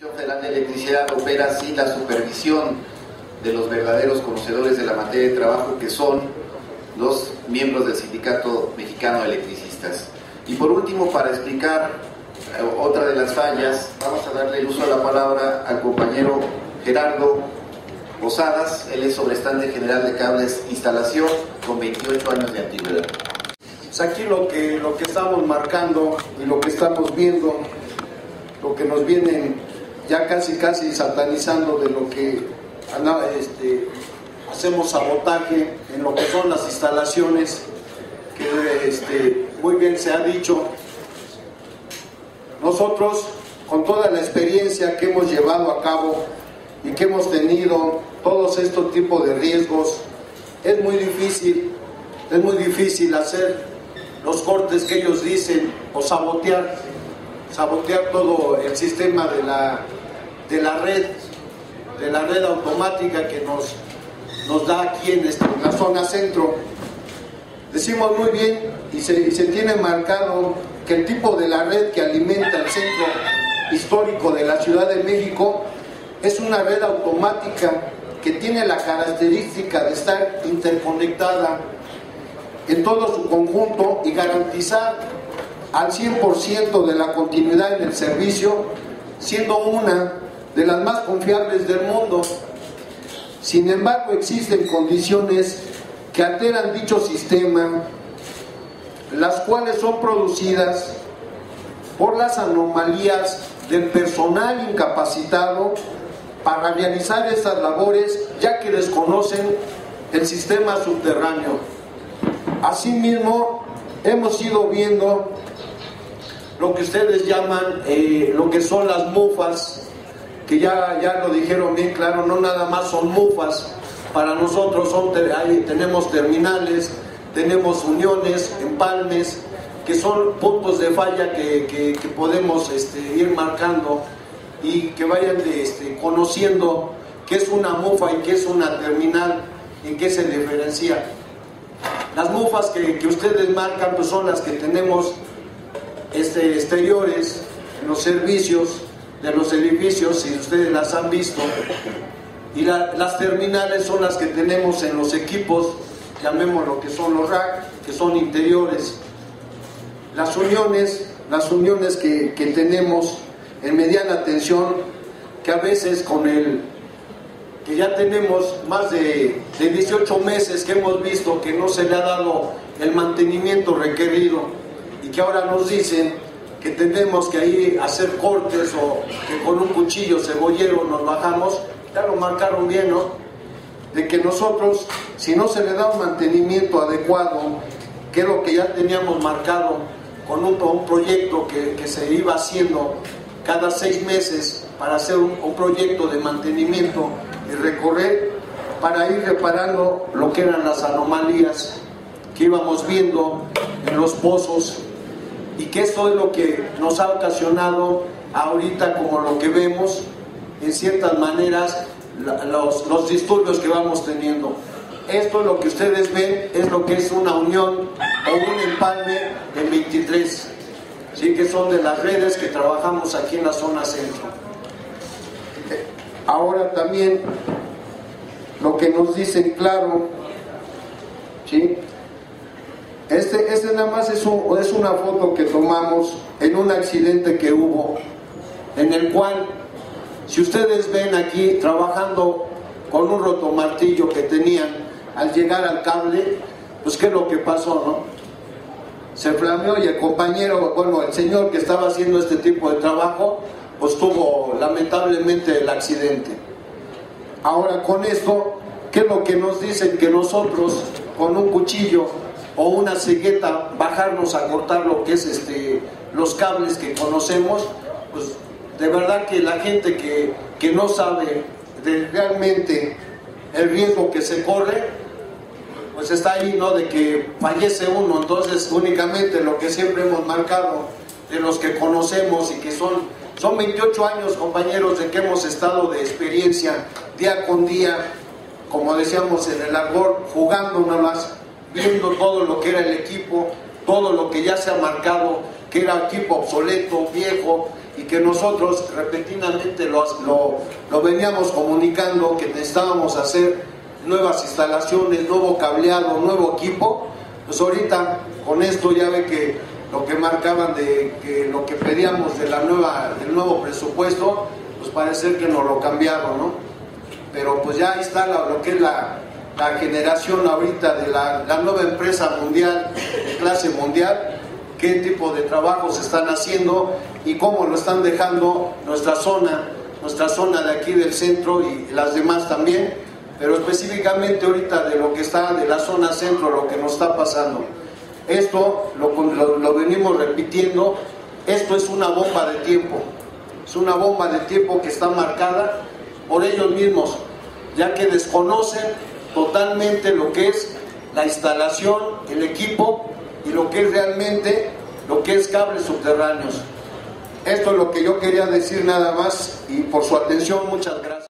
La Federal de Electricidad opera sin la supervisión de los verdaderos conocedores de la materia de trabajo que son los miembros del Sindicato Mexicano de Electricistas. Y por último, para explicar eh, otra de las fallas, vamos a darle el uso de la palabra al compañero Gerardo Posadas, él es sobrestante general de cables instalación con 28 años de antigüedad. Aquí lo que, lo que estamos marcando y lo que estamos viendo, lo que nos vienen ya casi casi satanizando de lo que este, hacemos sabotaje en lo que son las instalaciones, que este, muy bien se ha dicho, nosotros con toda la experiencia que hemos llevado a cabo y que hemos tenido todos estos tipos de riesgos, es muy difícil, es muy difícil hacer los cortes que ellos dicen o sabotear, sabotear todo el sistema de la, de la red, de la red automática que nos, nos da aquí en, este, la zona centro. Decimos muy bien y se, y se tiene marcado que el tipo de la red que alimenta el centro histórico de la Ciudad de México es una red automática que tiene la característica de estar interconectada en todo su conjunto y garantizar al 100% de la continuidad en el servicio, siendo una de las más confiables del mundo. Sin embargo, existen condiciones que alteran dicho sistema, las cuales son producidas por las anomalías del personal incapacitado para realizar estas labores, ya que desconocen el sistema subterráneo. Asimismo, hemos ido viendo lo que ustedes llaman, eh, lo que son las mufas, que ya, ya lo dijeron bien claro, no nada más son mufas, para nosotros son, tenemos terminales, tenemos uniones, empalmes, que son puntos de falla que, podemos este, ir marcando y que vayan este, conociendo qué es una mufa y qué es una terminal, en qué se diferencia. Las mufas que, ustedes marcan pues son las que tenemos este, exteriores en los servicios de los edificios, si ustedes las han visto. Y las terminales son las que tenemos en los equipos, llamemos lo que son los rack, que son interiores. Las uniones, las uniones que, que tenemos en mediana tensión, que a veces con el que ya tenemos más de, 18 meses que hemos visto que no se le ha dado el mantenimiento requerido y que ahora nos dicen que tenemos que ir a hacer cortes o que con un cuchillo cebollero nos bajamos, ya lo marcaron bien, ¿no? De que nosotros, si no se le da un mantenimiento adecuado, que es lo que ya teníamos marcado con un, proyecto que, que, se iba haciendo cada seis meses para hacer un, un proyecto de mantenimiento y recorrer para ir reparando lo que eran las anomalías que íbamos viendo en los pozos y que esto es lo que nos ha ocasionado ahorita como lo que vemos en ciertas maneras los, los disturbios que vamos teniendo. Esto es lo que ustedes ven, es lo que es una unión o un empalme en 23, ¿sí? que son de las redes que trabajamos aquí en la zona centro. Ahora también lo que nos dicen claro, ¿sí? Este, este nada más es, es una foto que tomamos en un accidente que hubo, en el cual, si ustedes ven aquí trabajando con un rotomartillo que tenían al llegar al cable, pues qué es lo que pasó, ¿no? Se flameó y el compañero, bueno, el señor que estaba haciendo este tipo de trabajo, pues tuvo lamentablemente el accidente. Ahora con esto, ¿qué es lo que nos dicen? Que nosotros con un cuchillo o una cegueta bajarnos a cortar lo que es este, los cables que conocemos, pues de verdad que la gente que, que no sabe realmente el riesgo que se corre, pues está ahí, ¿no? De que fallece uno, entonces únicamente lo que siempre hemos marcado de los que conocemos y que son son 28 años, compañeros, de que hemos estado de experiencia día con día, como decíamos en el nada más, viendo todo lo que era el equipo, todo lo que ya se ha marcado, que era equipo obsoleto, viejo, y que nosotros repentinamente lo, lo, veníamos comunicando que necesitábamos hacer nuevas instalaciones, nuevo cableado, nuevo equipo, pues ahorita con esto ya ve que lo que marcaban de que lo que pedíamos de la nueva, del nuevo presupuesto, pues parece que nos lo cambiaron, ¿no? Pero pues ya está lo que es la, la generación ahorita de la, la, nueva empresa mundial, de clase mundial, qué tipo de trabajos están haciendo y cómo lo están dejando nuestra zona, nuestra zona de aquí del centro y las demás también, pero específicamente ahorita de lo que está de la zona centro, lo que nos está pasando. Esto lo, lo, lo venimos repitiendo, esto es una bomba de tiempo, es una bomba de tiempo que está marcada por ellos mismos, ya que desconocen totalmente lo que es la instalación, el equipo y lo que es realmente lo que es cables subterráneos. Esto es lo que yo quería decir nada más y por su atención muchas gracias.